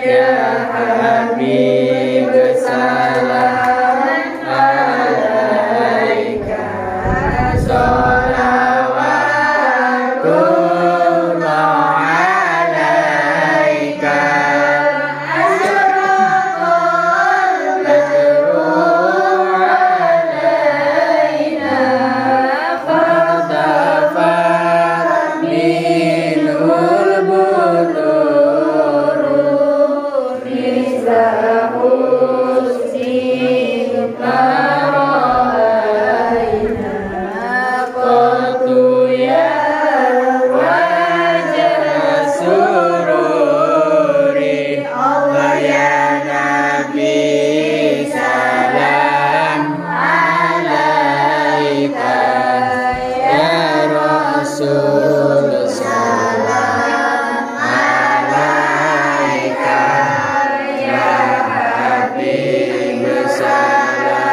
Ya